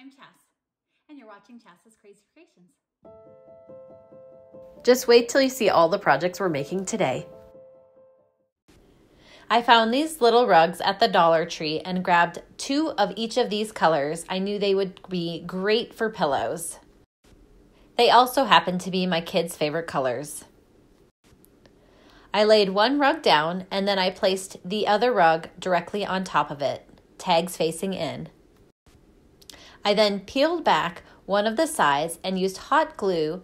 I'm Chas, and you're watching Chas's Crazy Creations. Just wait till you see all the projects we're making today. I found these little rugs at the Dollar Tree and grabbed two of each of these colors. I knew they would be great for pillows. They also happen to be my kids' favorite colors. I laid one rug down and then I placed the other rug directly on top of it, tags facing in. I then peeled back one of the sides and used hot glue,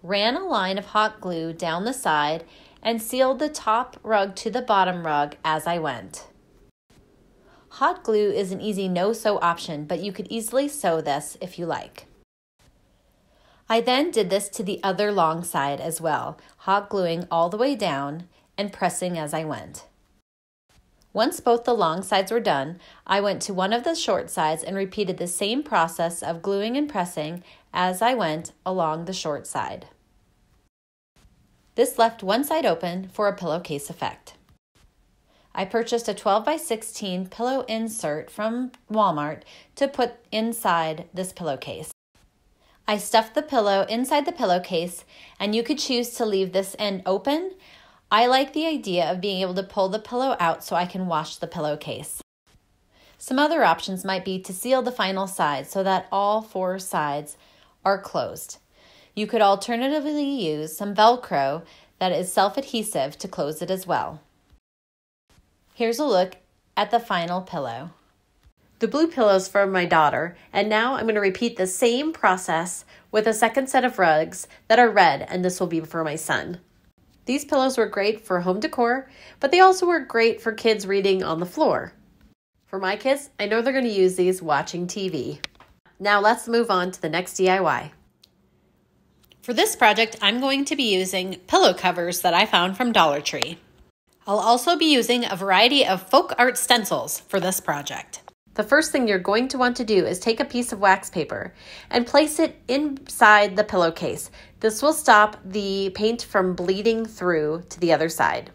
ran a line of hot glue down the side, and sealed the top rug to the bottom rug as I went. Hot glue is an easy no sew option, but you could easily sew this if you like. I then did this to the other long side as well, hot gluing all the way down and pressing as I went. Once both the long sides were done, I went to one of the short sides and repeated the same process of gluing and pressing as I went along the short side. This left one side open for a pillowcase effect. I purchased a 12 by 16 pillow insert from Walmart to put inside this pillowcase. I stuffed the pillow inside the pillowcase, and you could choose to leave this end open I like the idea of being able to pull the pillow out so I can wash the pillowcase. Some other options might be to seal the final side so that all four sides are closed. You could alternatively use some Velcro that is self adhesive to close it as well. Here's a look at the final pillow. The blue pillow is from my daughter, and now I'm going to repeat the same process with a second set of rugs that are red, and this will be for my son. These pillows were great for home decor, but they also were great for kids reading on the floor. For my kids, I know they're going to use these watching TV. Now let's move on to the next DIY. For this project, I'm going to be using pillow covers that I found from Dollar Tree. I'll also be using a variety of folk art stencils for this project. The first thing you're going to want to do is take a piece of wax paper and place it inside the pillowcase. This will stop the paint from bleeding through to the other side.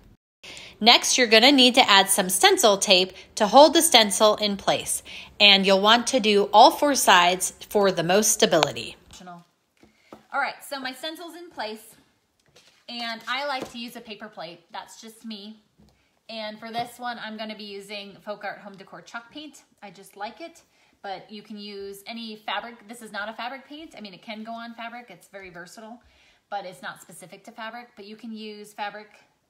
Next, you're going to need to add some stencil tape to hold the stencil in place. And you'll want to do all four sides for the most stability. All right, so my stencil's in place. And I like to use a paper plate. That's just me. And for this one, I'm gonna be using Folk Art Home Decor Chalk Paint. I just like it, but you can use any fabric. This is not a fabric paint. I mean, it can go on fabric. It's very versatile, but it's not specific to fabric. But you can use fabric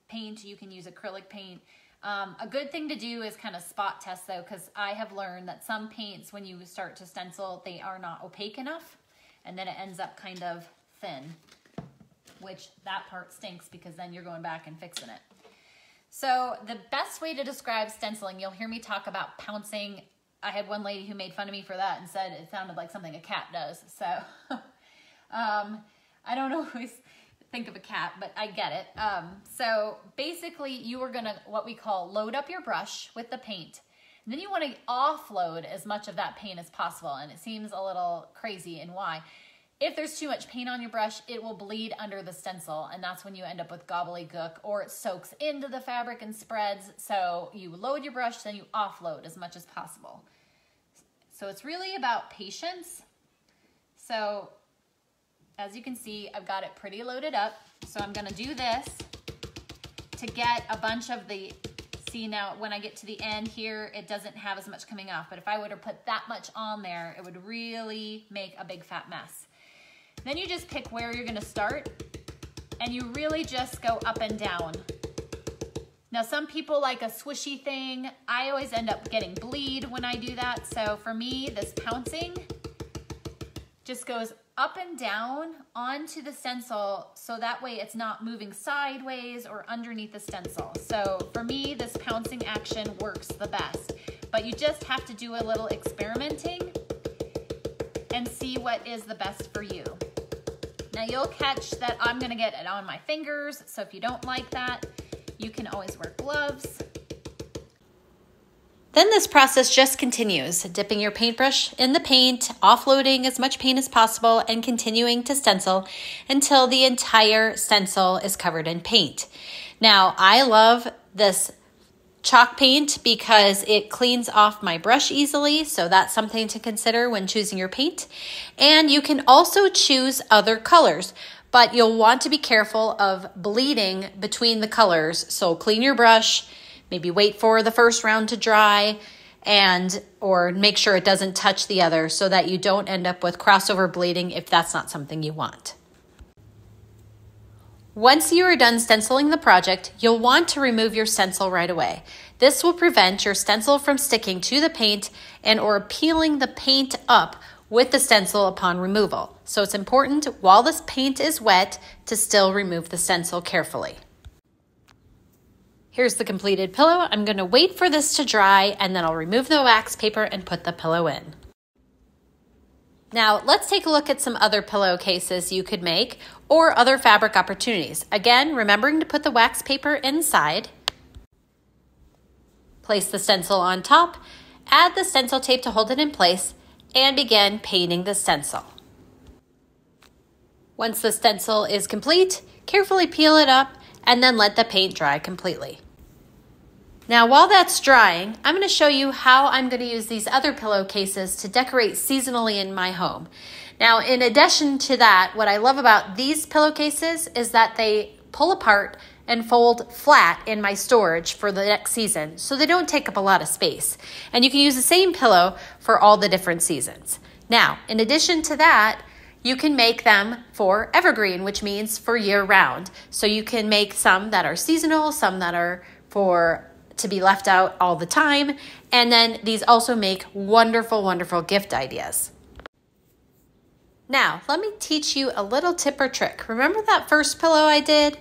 paint. You can use acrylic paint. Um, a good thing to do is kind of spot test though, because I have learned that some paints, when you start to stencil, they are not opaque enough, and then it ends up kind of thin, which that part stinks because then you're going back and fixing it. So the best way to describe stenciling, you'll hear me talk about pouncing. I had one lady who made fun of me for that and said it sounded like something a cat does. So um, I don't always think of a cat, but I get it. Um, so basically you are gonna, what we call load up your brush with the paint. And then you wanna offload as much of that paint as possible. And it seems a little crazy and why. If there's too much paint on your brush, it will bleed under the stencil and that's when you end up with gobbledygook or it soaks into the fabric and spreads. So you load your brush, then you offload as much as possible. So it's really about patience. So as you can see, I've got it pretty loaded up. So I'm gonna do this to get a bunch of the, see now when I get to the end here, it doesn't have as much coming off, but if I would have put that much on there, it would really make a big fat mess. Then you just pick where you're gonna start and you really just go up and down. Now some people like a swishy thing. I always end up getting bleed when I do that. So for me, this pouncing just goes up and down onto the stencil so that way it's not moving sideways or underneath the stencil. So for me, this pouncing action works the best. But you just have to do a little experimenting and see what is the best for you. Now you'll catch that I'm gonna get it on my fingers, so if you don't like that, you can always wear gloves. Then this process just continues, dipping your paintbrush in the paint, offloading as much paint as possible, and continuing to stencil until the entire stencil is covered in paint. Now, I love this chalk paint because it cleans off my brush easily, so that's something to consider when choosing your paint. And you can also choose other colors, but you'll want to be careful of bleeding between the colors. So clean your brush, maybe wait for the first round to dry and or make sure it doesn't touch the other so that you don't end up with crossover bleeding if that's not something you want. Once you are done stenciling the project, you'll want to remove your stencil right away. This will prevent your stencil from sticking to the paint and or peeling the paint up with the stencil upon removal. So it's important while this paint is wet to still remove the stencil carefully. Here's the completed pillow. I'm going to wait for this to dry and then I'll remove the wax paper and put the pillow in. Now, let's take a look at some other pillowcases you could make or other fabric opportunities. Again, remembering to put the wax paper inside. Place the stencil on top, add the stencil tape to hold it in place, and begin painting the stencil. Once the stencil is complete, carefully peel it up and then let the paint dry completely. Now, while that's drying, I'm going to show you how I'm going to use these other pillowcases to decorate seasonally in my home. Now, in addition to that, what I love about these pillowcases is that they pull apart and fold flat in my storage for the next season, so they don't take up a lot of space. And you can use the same pillow for all the different seasons. Now, in addition to that, you can make them for evergreen, which means for year round. So you can make some that are seasonal, some that are for to be left out all the time. And then these also make wonderful, wonderful gift ideas. Now, let me teach you a little tip or trick. Remember that first pillow I did?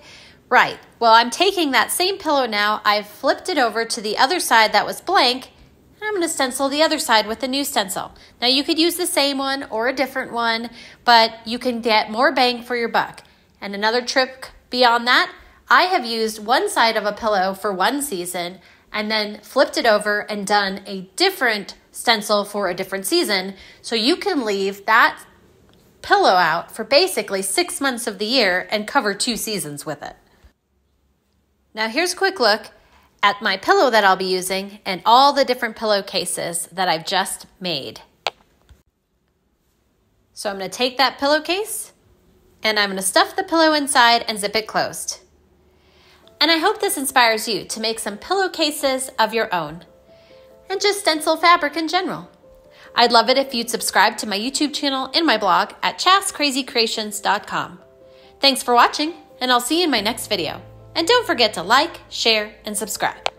Right. Well, I'm taking that same pillow now. I've flipped it over to the other side that was blank. And I'm going to stencil the other side with a new stencil. Now, you could use the same one or a different one, but you can get more bang for your buck. And another trick beyond that, I have used one side of a pillow for one season and then flipped it over and done a different stencil for a different season. So you can leave that pillow out for basically six months of the year and cover two seasons with it. Now here's a quick look at my pillow that I'll be using and all the different pillowcases that I've just made. So I'm going to take that pillowcase and I'm going to stuff the pillow inside and zip it closed. And I hope this inspires you to make some pillowcases of your own and just stencil fabric in general. I'd love it if you'd subscribe to my YouTube channel and my blog at chascrazycreations.com. Thanks for watching, and I'll see you in my next video. And don't forget to like, share, and subscribe.